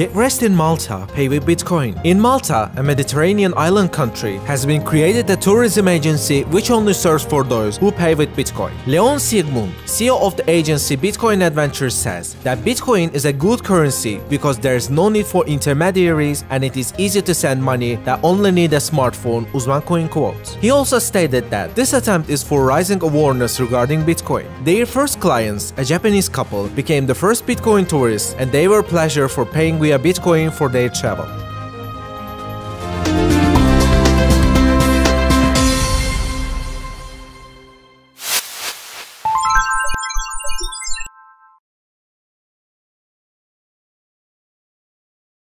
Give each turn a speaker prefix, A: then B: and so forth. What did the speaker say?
A: Get rest in Malta, pay with Bitcoin. In Malta, a Mediterranean island country, has been created a tourism agency which only serves for those who pay with Bitcoin. Leon Siegmund, CEO of the agency Bitcoin Adventures says that Bitcoin is a good currency because there is no need for intermediaries and it is easy to send money that only need a smartphone, Uzmancoin quotes. He also stated that this attempt is for rising awareness regarding Bitcoin. Their first clients, a Japanese couple, became the first Bitcoin tourists and they were pleasure for paying via Bitcoin for their travel.